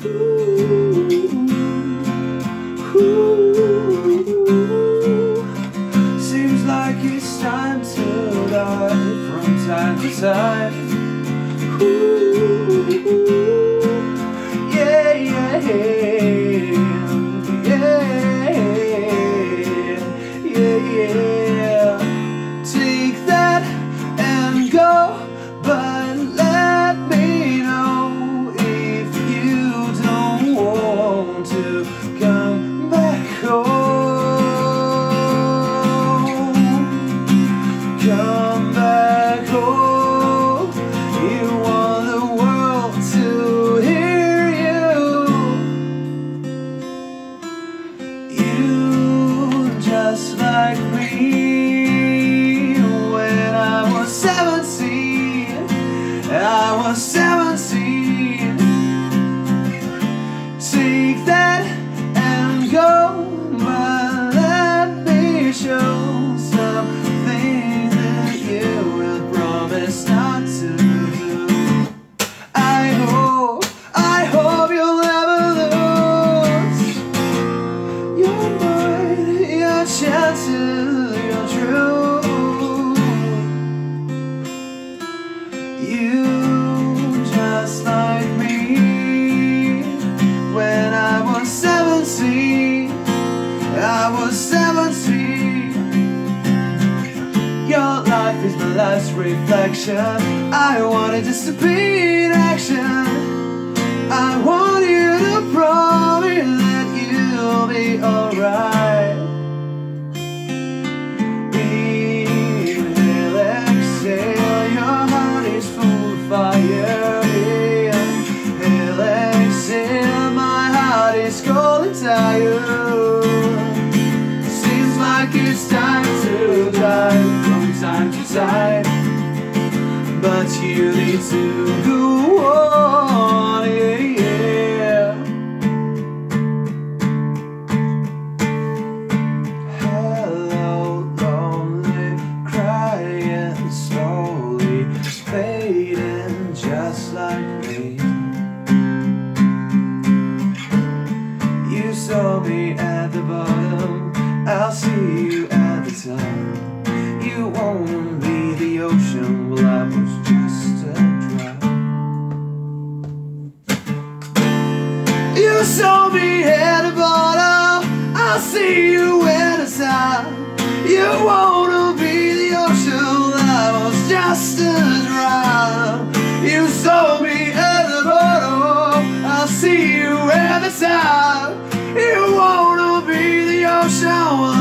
Seems like it's time to die from time to time. I I was seventeen. Your life is my last reflection. I just to be in action. I want you to promise that you'll be alright. Inhale, exhale, your heart is full of fire. Inhale, exhale, my heart is cold and tired. It's time to die from time to time. But you need to go on, yeah, yeah. Hello, lonely, crying slowly, fading just like me. You saw me at the bottom, I'll see you Saw me at the bottom, I'll see you at the top. You wanna be the ocean, I was just a drop. You saw me at the bottom, I'll see you at the top. You wanna be the ocean, well